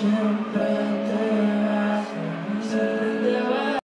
siempre